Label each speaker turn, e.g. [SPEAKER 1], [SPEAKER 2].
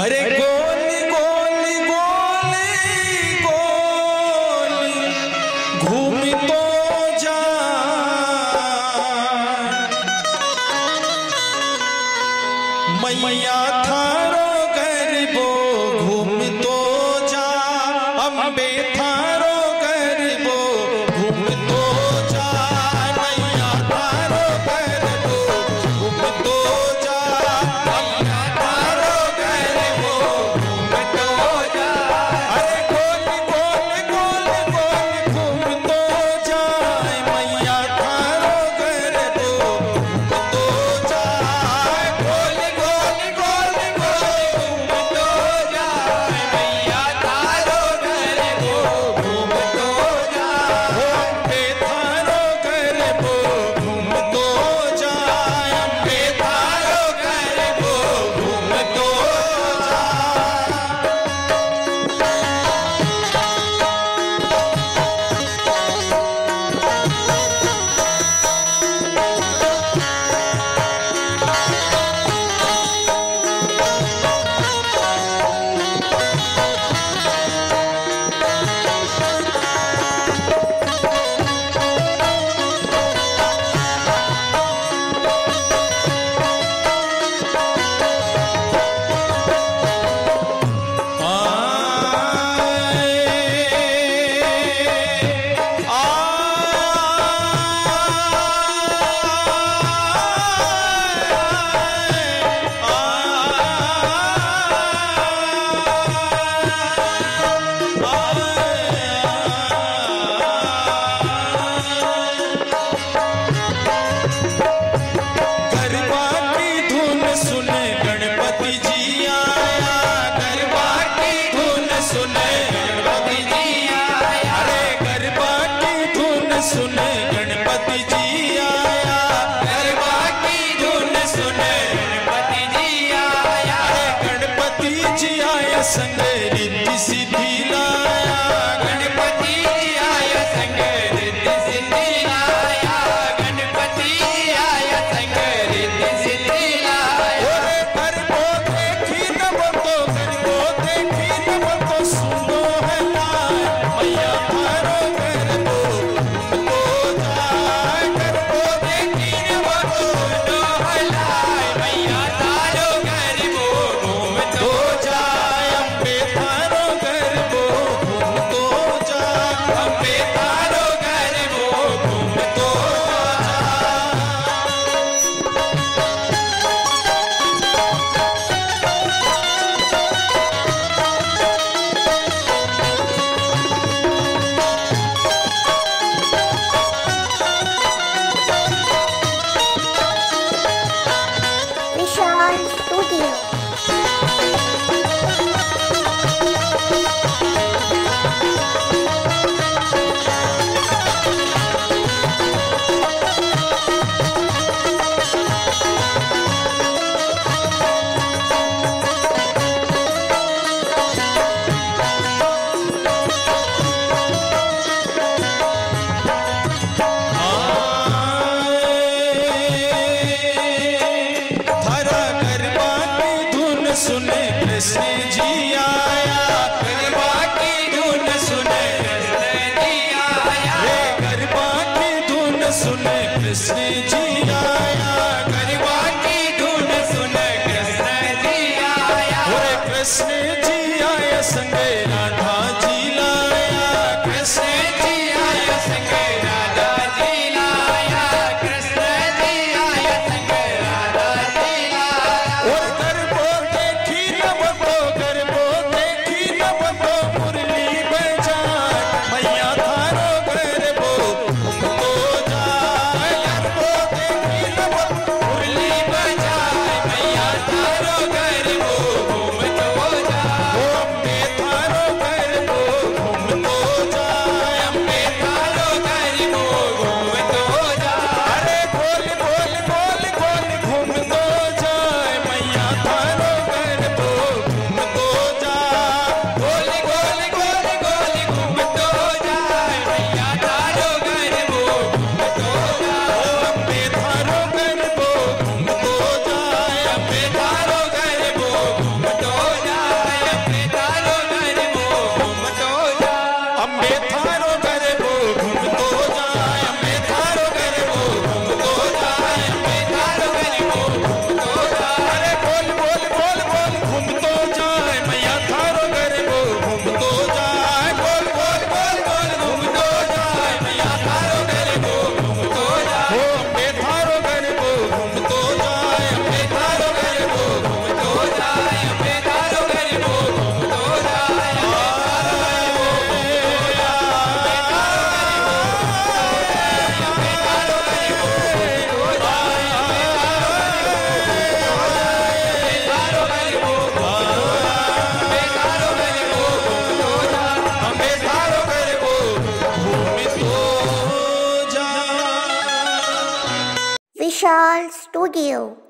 [SPEAKER 1] अरे गोली गोली गोल गोल। घूम तो जा। मैया थारो गरीबो घूम तो जा। अम्बे था संगे Yeah. सुने, कृष्ण जी आया। गरबा की धुन सुने, कृष्ण जी आया। गरबा की धुन सुने, कृष्ण जी Vishal Studio.